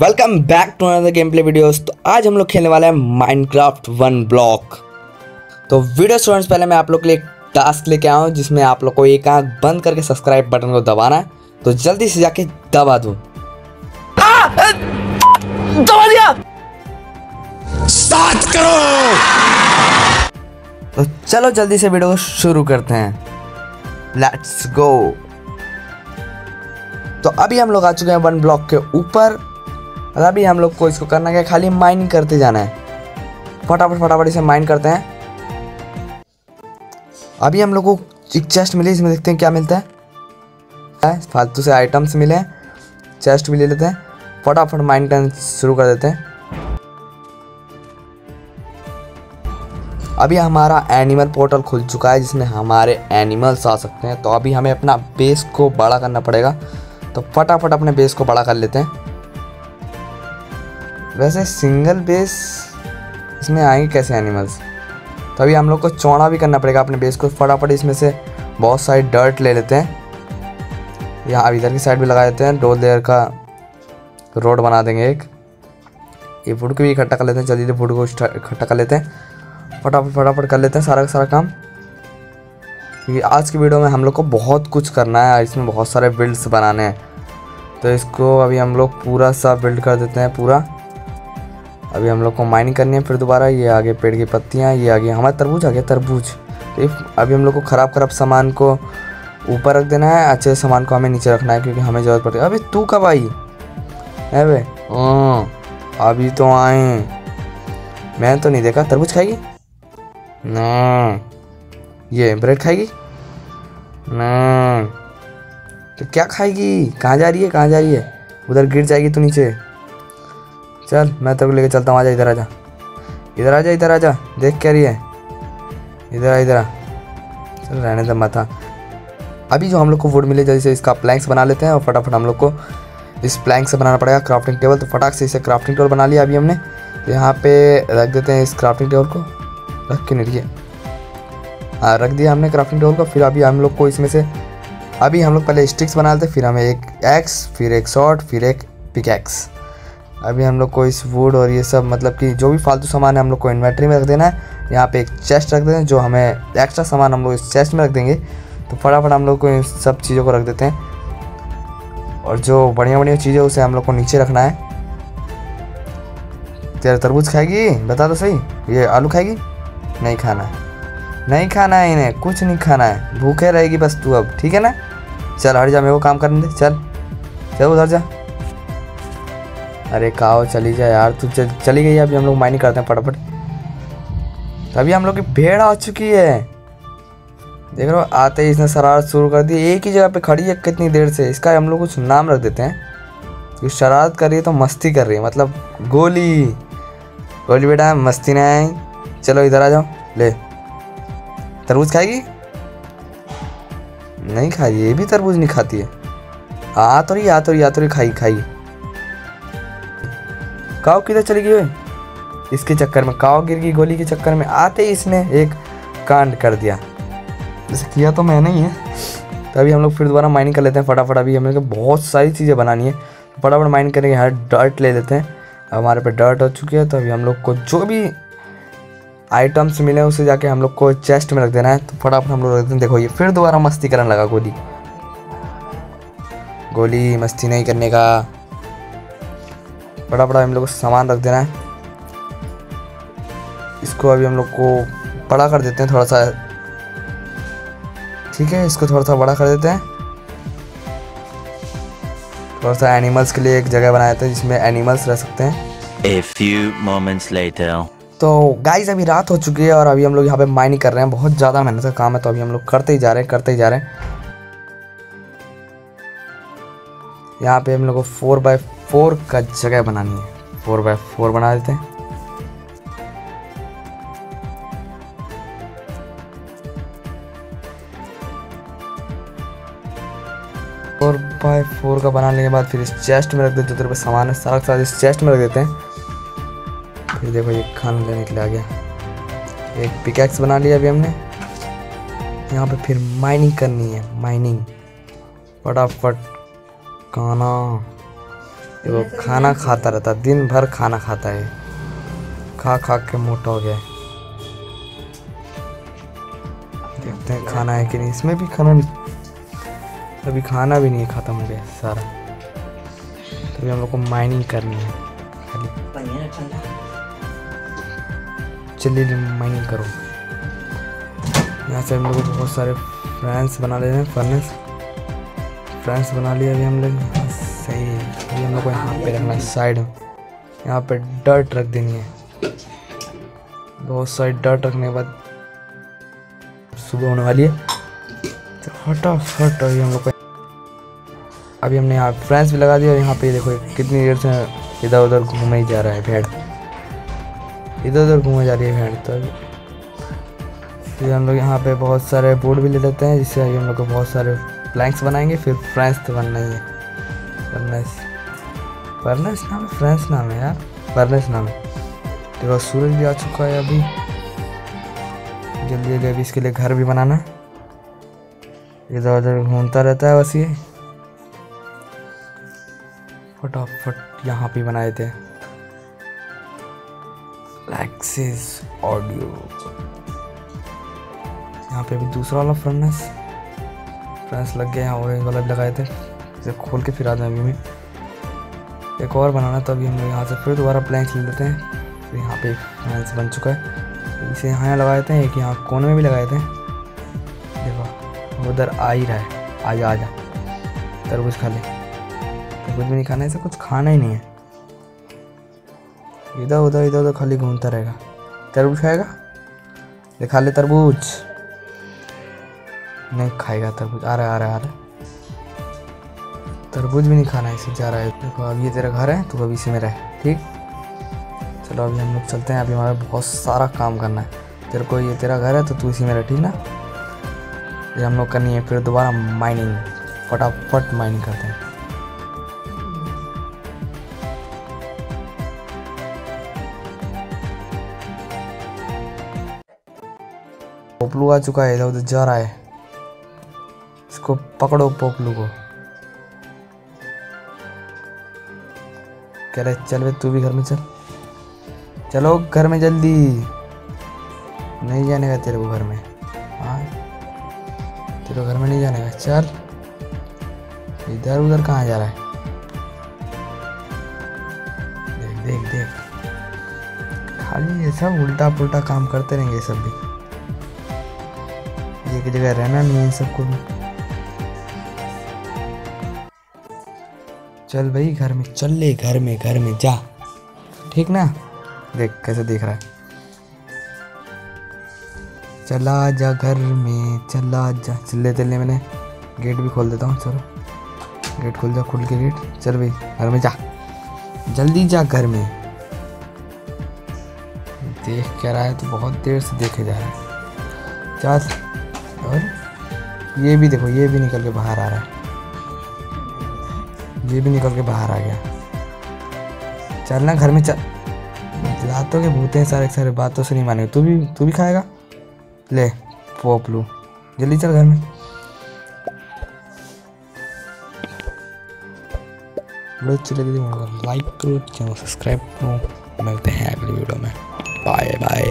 Welcome back to another game play videos तो आज हम लोग खेलने वाले हैं माइनक्राफ्ट वन ब्लॉक तो वीडियो स्टूडेंट्स पहले मैं आप लोग के लिए एक टास्क लेके आया हूँ जिसमें आप लोग को एक आँख बंद करके सब्सक्राइब बटन को दबाना है। तो जल्दी से जाके दबा दो। दबा दिया। स्टार्ट करो तो चलो जल्दी से वीडियो शुरू करते हैं। लेट्स गो तो अभी हम लोग आ चुके हैं वन ब्लॉक के ऊपर। और अभी हम लोग को इसको करना क्या खाली माइनिंग करते जाना है। फटाफट फटाफट इसे माइन करते हैं। अभी हम लोग को एक चेस्ट मिली, इसमें देखते हैं क्या मिलता है। फालतू से आइटम्स मिले हैं। चेस्ट भी ले लेते हैं। फटाफट माइन करना शुरू कर देते हैं। अभी हमारा एनिमल पोर्टल खुल चुका है, जिसमें हमारे एनिमल्स आ सकते हैं। तो अभी हमें अपना बेस को बड़ा करना पड़ेगा। तो फटाफट अपने बेस को बड़ा कर लेते हैं। वैसे सिंगल बेस इसमें आएँगे कैसे एनिमल्स तो अभी हम लोग को चौड़ा भी करना पड़ेगा अपने बेस को। फटाफट इसमें से बहुत सारी डर्ट ले लेते हैं। यहाँ अब इधर की साइड भी लगा देते हैं। दो लेयर का रोड बना देंगे एक। ये फ़ूड को भी इकट्ठा कर लेते हैं। जल्दी से फ़ूड को इकट्ठा कर लेते हैं। फटाफट फटाफट कर लेते हैं सारा का सारा काम। क्योंकि आज की वीडियो में हम लोग को बहुत कुछ करना है। इसमें बहुत सारे बिल्ड्स बनाने हैं। तो इसको अभी हम लोग पूरा सा बिल्ड कर देते हैं पूरा। अभी हम लोग को माइनिंग करनी है फिर दोबारा ये आगे पेड़ की पत्तियाँ ये आगे हमारा तरबूज आ गया तरबूज। तो अभी हम लोग को ख़राब ख़राब सामान को ऊपर रख देना है अच्छे सामान को हमें नीचे रखना है क्योंकि हमें ज़रूरत पड़ती है। अभी तू कब आई? है बे? हाँ, अभी तो आए मैंने तो नहीं देखा। तरबूज खाएगी? ना। ये ब्रेड खाएगी? ना। तो क्या खाएगी? कहाँ जा रही है? कहाँ जा रही है? उधर गिर जाएगी तो नीचे। चल, मैं तेरे को लेके चलता हूँ, आजा इधर आजा। इधर आजा इधर आजा, देख क्या रही है। इधर आ इधर आ। चल, रहने दे माथा अभी जो हम लोग को वुड मिले, जैसे इसका प्लैंक्स बना लेते हैं और फटाफट हम लोग को इस प्लैंक से बनाना पड़ेगा क्राफ्टिंग टेबल तो फटाक से इसे क्राफ्टिंग टेबल बना लिया अभी हमने। तो यहाँ पे रख देते हैं इस क्राफ्टिंग टेबल को। रख के नहीं है? रख दिया हमने क्राफ्टिंग टेबल को। फिर अभी हम लोग को इसमें से, अभी हम लोग पहले स्टिक्स बना लेते फिर हमें एक एक्स फिर एक शॉर्ट फिर एक पिकैक्स अभी हम लोग को इस वुड और ये सब मतलब कि जो भी फालतू सामान है, हम लोग को इन्वेंट्री में रख देना है। यहाँ पे एक चेस्ट रख देते हैं, जो हमें एक्स्ट्रा सामान हम लोग इस चेस्ट में रख देंगे। तो फटाफट हम लोग को इन सब चीज़ों को रख देते हैं। और जो बढ़िया बढ़िया चीज़ें उसे हम लोग को नीचे रखना है। तेरा तरबूज खाएगी? बता दो सही। ये आलू खाएगी? नहीं खाना। है नहीं खाना है इन्हें। कुछ नहीं खाना है। भूखे रहेगी बस तू अब, ठीक है ना? चल, हट जा, मेरे को काम करने दे। चल। चल उधर जा। अरे काओ चली जा यार। तू चल, गई अभी हम लोग माइनिंग करते हैं फटाफट। तो अभी हम लोग की भेड़ आ चुकी है। देख रहे हो आते ही इसने शरारत शुरू कर दी। एक ही जगह पे खड़ी है कितनी देर से? इसका हम लोग कुछ नाम रख देते हैं। कि शरारत कर रही है तो मस्ती कर रही है मतलब गोली। गोली बेटा मस्ती नहीं आई चलो इधर आ जाओ ले। तरबूज खाएगी? नहीं खाई ये भी तरबूज नहीं खाती है। आ तो रही आ तो रही आ तो रही खाई खाई। काव किधर चली गई? इसके चक्कर में काव गिर गई, गोली के चक्कर में आते ही इसने एक कांड कर दिया। जैसे किया तो मैंने ही है। तो अभी हम लोग फिर दोबारा माइनिंग कर लेते हैं फटाफट। अभी हमें बहुत सारी चीज़ें बनानी है। फटाफट माइनिंग करेंगे यहाँ डर्ट ले लेते हैं। हमारे पे डर्ट हो चुकी है तो अभी हम लोग को जो भी आइटम्स मिले उसे जाके हम लोग को चेस्ट में रख देना है। तो फटाफट हम लोग रख देते हैं। देखो ये फिर दोबारा मस्ती करने लगा गोली। गोली मस्ती नहीं करने का। फटाफट हम लोग को सामान रख देना है। इसको अभी हम लोग को बड़ा कर देते हैं थोड़ा सा ठीक है इसको थोड़ा सा बड़ा कर देते हैं। थोड़ा सा एनिमल्स के लिए एक जगह बनाए थे जिसमें एनिमल्स रह सकते हैं। A few moments later. तो गाइज़ अभी रात हो चुकी है और अभी हम लोग यहाँ पे माइनिंग कर रहे हैं। बहुत ज़्यादा मेहनत का काम है तो अभी हम लोग करते ही जा रहे हैं करते ही जा रहे हैं। यहाँ पे हम लोग को फोर बाय फोर का जगह बनानी है। फोर बाय फोर बना देते हैं। फोर बाय फोर का बनाने के बाद फिर इस चेस्ट में रख देते पे सामान है, सारा सारा इस चेस्ट में रख देते हैं। फिर देखो ये खाना लेने के लिए आ गया। एक पिकैक्स बना लिया अभी हमने। यहाँ पे फिर माइनिंग करनी है। माइनिंग फटाफट। खाना। देखो, खाना खाता रहता दिन भर खाना खाता है। खा खा के मोटा हो गया। देखते हैं खाना है कि नहीं। इसमें भी खाना नहीं। अभी खाना भी नहीं खत्म हो गया सारा। तभी हम लोग को माइनिंग करनी है। खाली चलिए माइनिंग करो। यहाँ से हम लोग बहुत सारे फ्रेंड्स बना ले रहे हैं फर्नेस फ्रेंड्स बना लिए अभी हम लोग। सही अभी हम लोग को यहाँ पे रखना है साइड यहाँ पे डर्ट रख देनी है। बहुत सारी डर्ट रखने के बाद सुबह होने वाली है। तो फटाफट अभी हम लोग को अभी हमने यहाँ फ्रेंड्स भी लगा दिया और यहाँ पे देखो कितनी देर से इधर उधर घूमे ही जा रहा है भेड़। इधर उधर घूमे जा रही है भेड़। तो फिर हम लोग यहाँ पे बहुत सारे बोर्ड भी ले लेते हैं, जिससे हम लोग को बहुत सारे प्लैंक्स बनाएँगे, फिर फ्रेंड्स तो बनना ही है। फर्नेस फर्नेस नाम है? फ्रेंड्स नाम है यार। फर्नेस नाम है। देखो, सूरज भी आ चुका है अभी। जल्दी जल्दी अभी इसके लिए घर भी बनाना। है इधर उधर घूमता रहता है बस ये। फटाफट यहाँ पे बनाए थे। ऑडियो यहाँ पे भी दूसरा वाला फर्नेस फर्नेस लग गए यहाँ ऑरेंज वाला भी लगाए थे, इसे खोल के फिर आ जाएँगे में एक और बनाना तो अभी हम लोग यहाँ से फिर दोबारा प्लैंक्स ले लेते हैं। तो यहाँ पे एक फर्नेस बन चुका है। इसे यहाँ यहाँ लगा देते हैं एक यहाँ कोने में भी लगाए थे। देखो उधर आ ही रहा है। आ जा आ जा। तरबूज खा ले। तरबूज भी नहीं खाना है इसे कुछ खाना ही नहीं है। इधर, उधर इधर, उधर खाली घूमता रहेगा। तरबूज खाएगा? ले खा ले तरबूज। नहीं खाएगा तरबूज। आ रहा आ रहा आ रहा तरबूज भी नहीं खाना इसे जा रहा है। देखो, अब ये तेरा घर है, तू अभी इसी में रह, ठीक? चलो, अभी हम लोग चलते हैं। अभी हमारा बहुत सारा काम करना है। तेरे को ये तेरा घर है तो तू इसी में रह, ठीक ना? ये हम लोग करनी है फिर दोबारा माइनिंग फटाफट माइनिंग करते हैं। पोपलू आ चुका है इधर उधर जा रहा है। इसको पकड़ो पोपलू को। कह रहे चल बे तू भी घर में चल। चलो घर में जल्दी। नहीं जाने का तेरे को घर में। हाँ। तेरे घर में नहीं जाने का। चल। इधर उधर कहाँ जा रहा है? देख देख देख। खाली ये सब उल्टा पुल्टा काम करते रहेंगे सब भी। एक जगह रहना नहीं है सबको भी। चल भाई घर में। चल ले घर में घर में जा। ठीक ना? देख कैसे देख रहा है। चला जा घर में चला जा। चलने चलने मैंने। गेट भी खोल देता हूँ चलो। गेट खोल जा खुल के गेट। चल भाई घर में जा। जल्दी जा घर में। देख क्या रहा है तो बहुत देर से देखे जा रहा है। चल और ये भी देखो ये भी निकल के बाहर आ रहा है। ये भी निकल के बाहर आ गया। चलना घर में चल। रातों के भूते हैं सारे सारे, बातों से नहीं मानेंगे तू भी तू भी खाएगा? ले पोपलू जल्दी चल घर में। वीडियो अच्छी लगी तो लाइक करो, चैनल सब्सक्राइब करो। मिलते हैं अगली वीडियो में। Bye bye.